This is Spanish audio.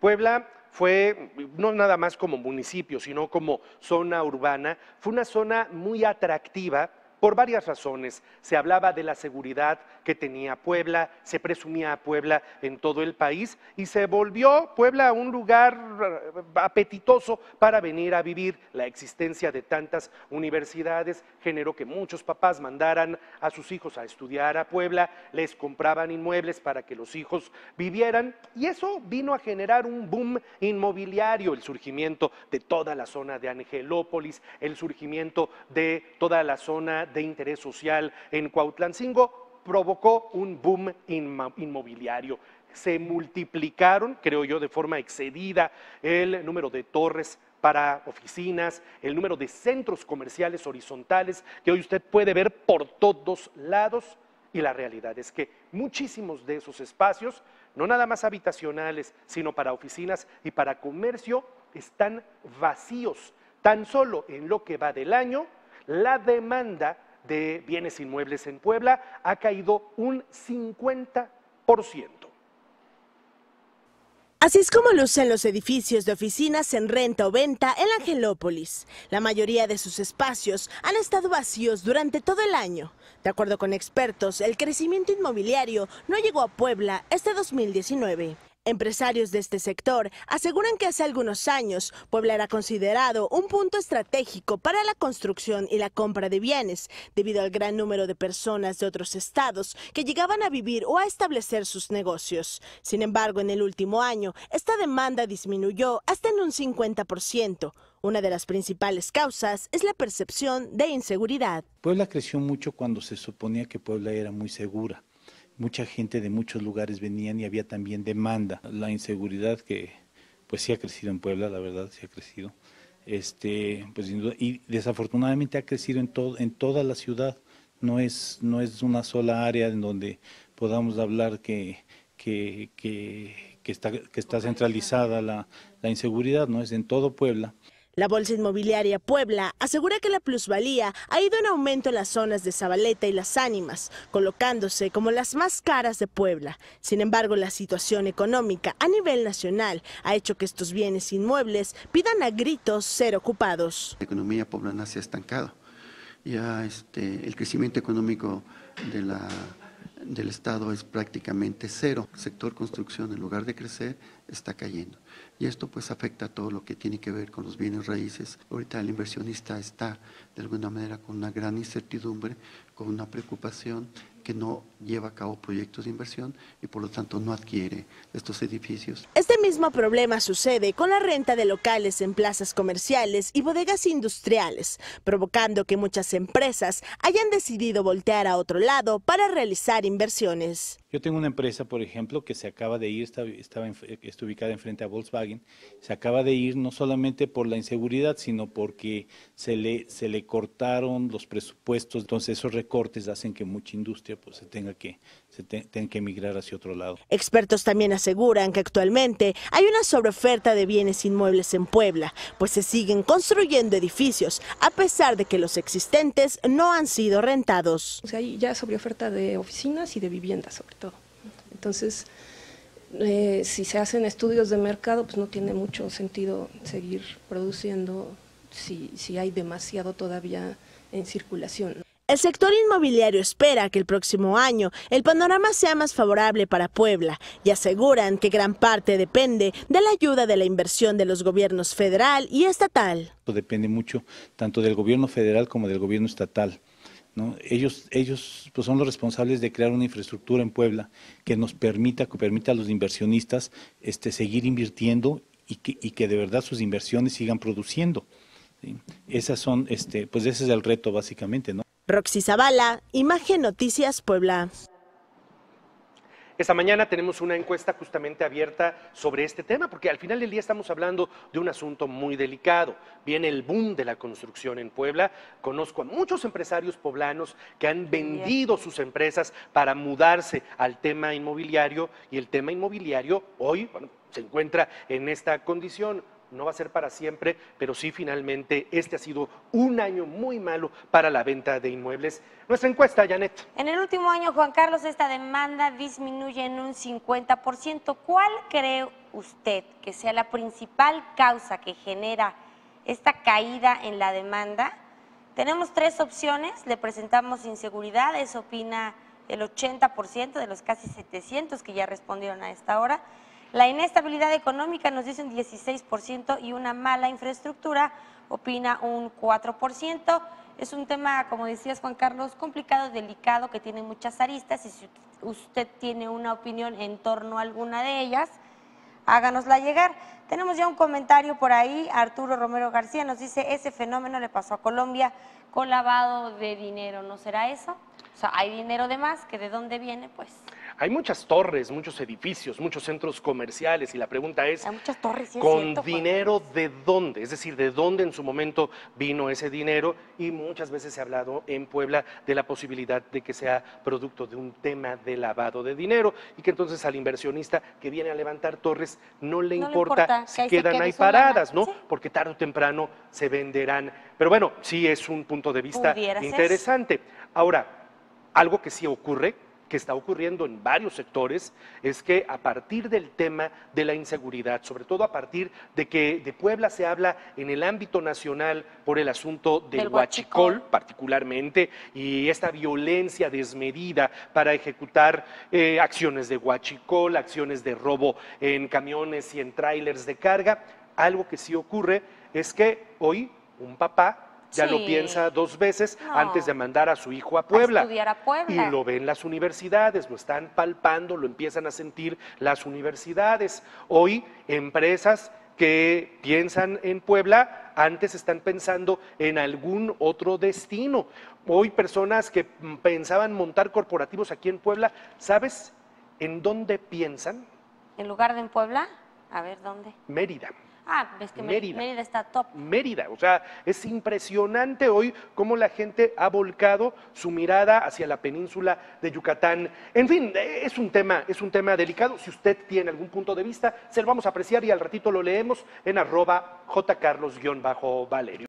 Puebla fue no nada más como municipio, sino como zona urbana, fue una zona muy atractiva por varias razones. Se hablaba de la seguridad que tenía Puebla, se presumía a Puebla en todo el país y se volvió Puebla un lugar eh, apetitoso para venir a vivir. La existencia de tantas universidades generó que muchos papás mandaran a sus hijos a estudiar a Puebla, les compraban inmuebles para que los hijos vivieran y eso vino a generar un boom inmobiliario, el surgimiento de toda la zona de Angelópolis, el surgimiento de toda la zona de interés social en Cuautlancingo provocó un boom inmobiliario. Se multiplicaron, creo yo, de forma excedida el número de torres para oficinas, el número de centros comerciales horizontales que hoy usted puede ver por todos lados. Y la realidad es que muchísimos de esos espacios, no nada más habitacionales, sino para oficinas y para comercio, están vacíos. Tan solo en lo que va del año, la demanda de bienes inmuebles en Puebla ha caído un 50%. Así es como lucen los edificios de oficinas en renta o venta en Angelópolis. La mayoría de sus espacios han estado vacíos durante todo el año. De acuerdo con expertos, el crecimiento inmobiliario no llegó a Puebla este 2019. Empresarios de este sector aseguran que hace algunos años Puebla era considerado un punto estratégico para la construcción y la compra de bienes, debido al gran número de personas de otros estados que llegaban a vivir o a establecer sus negocios. Sin embargo, en el último año, esta demanda disminuyó hasta en un 50%. Una de las principales causas es la percepción de inseguridad. Puebla creció mucho cuando se suponía que Puebla era muy segura mucha gente de muchos lugares venían y había también demanda. La inseguridad que pues sí ha crecido en Puebla, la verdad, sí ha crecido. Este, pues y desafortunadamente ha crecido en todo en toda la ciudad. No es no es una sola área en donde podamos hablar que que, que, que está que está centralizada la, la inseguridad, no es en todo Puebla. La Bolsa Inmobiliaria Puebla asegura que la plusvalía ha ido en aumento en las zonas de Zabaleta y Las Ánimas, colocándose como las más caras de Puebla. Sin embargo, la situación económica a nivel nacional ha hecho que estos bienes inmuebles pidan a gritos ser ocupados. La economía poblana se ha estancado. Ya este, el crecimiento económico del Estado es prácticamente cero. El sector construcción, en lugar de crecer, está cayendo. Y esto pues afecta a todo lo que tiene que ver con los bienes raíces. Ahorita el inversionista está de alguna manera con una gran incertidumbre, con una preocupación que no lleva a cabo proyectos de inversión y por lo tanto no adquiere estos edificios. Este mismo problema sucede con la renta de locales en plazas comerciales y bodegas industriales, provocando que muchas empresas hayan decidido voltear a otro lado para realizar inversiones. Yo tengo una empresa, por ejemplo, que se acaba de ir, estaba, estaba está ubicada enfrente a Volkswagen, se acaba de ir no solamente por la inseguridad, sino porque se le, se le cortaron los presupuestos, entonces esos recortes hacen que mucha industria pues, se tenga que se tenga que emigrar hacia otro lado. Expertos también aseguran que actualmente hay una sobreoferta de bienes inmuebles en Puebla, pues se siguen construyendo edificios a pesar de que los existentes no han sido rentados. O sea, hay ya sobreoferta de oficinas y de viviendas sobre todo. Entonces, eh, si se hacen estudios de mercado, pues no tiene mucho sentido seguir produciendo si, si hay demasiado todavía en circulación. El sector inmobiliario espera que el próximo año el panorama sea más favorable para Puebla y aseguran que gran parte depende de la ayuda de la inversión de los gobiernos federal y estatal. Depende mucho tanto del gobierno federal como del gobierno estatal. Ellos, ellos pues son los responsables de crear una infraestructura en Puebla que nos permita, que permita a los inversionistas este, seguir invirtiendo y que, y que de verdad sus inversiones sigan produciendo. Esas son, este, pues ese es el reto básicamente, ¿no? Roxy Zavala, Imagen Noticias Puebla. Esta mañana tenemos una encuesta justamente abierta sobre este tema, porque al final del día estamos hablando de un asunto muy delicado. Viene el boom de la construcción en Puebla. Conozco a muchos empresarios poblanos que han vendido sus empresas para mudarse al tema inmobiliario y el tema inmobiliario hoy se encuentra en esta condición no va a ser para siempre, pero sí finalmente este ha sido un año muy malo para la venta de inmuebles. Nuestra encuesta, Janet. En el último año, Juan Carlos, esta demanda disminuye en un 50%. ¿Cuál cree usted que sea la principal causa que genera esta caída en la demanda? Tenemos tres opciones, le presentamos inseguridad, eso opina el 80% de los casi 700 que ya respondieron a esta hora. La inestabilidad económica nos dice un 16% y una mala infraestructura opina un 4%. Es un tema, como decías Juan Carlos, complicado, delicado, que tiene muchas aristas y si usted tiene una opinión en torno a alguna de ellas, háganosla llegar. Tenemos ya un comentario por ahí, Arturo Romero García nos dice, ese fenómeno le pasó a Colombia con lavado de dinero, ¿no será eso? O sea, hay dinero de más, que de dónde viene, pues. Hay muchas torres, muchos edificios, muchos centros comerciales y la pregunta es, Hay muchas torres, sí es ¿con cierto, Juan. dinero de dónde? Es decir, ¿de dónde en su momento vino ese dinero? Y muchas veces se ha hablado en Puebla de la posibilidad de que sea producto de un tema de lavado de dinero y que entonces al inversionista que viene a levantar torres no le No le importa que si quedan ahí paradas, ¿no? Sí. Porque tarde o temprano se venderán. Pero bueno, sí es un punto de vista ser. interesante. Ahora, algo que sí ocurre, que está ocurriendo en varios sectores, es que a partir del tema de la inseguridad, sobre todo a partir de que de Puebla se habla en el ámbito nacional por el asunto del, Del huachicol, huachicol. particularmente, y esta violencia desmedida para ejecutar eh, acciones de huachicol, acciones de robo en camiones y en trailers de carga, algo que sí ocurre es que hoy un papá ya lo piensa dos veces No. antes de mandar a su hijo a Puebla. estudiar a Puebla. Y lo ven las universidades, lo están palpando, lo empiezan a sentir las universidades. Hoy, empresas que piensan en Puebla, antes están pensando en algún otro destino. Hoy, personas que pensaban montar corporativos aquí en Puebla, ¿sabes en dónde piensan? En lugar de en Puebla, a ver, ¿dónde? Mérida. Ah, ves que Mérida. Mérida, está top. Mérida. O sea, es impresionante hoy cómo la gente ha volcado su mirada hacia la península de Yucatán. En fin, eh, es un tema, es un tema delicado. Si usted tiene algún punto de vista, se lo vamos a apreciar y al ratito lo leemos en arroba jcarlos-valerio.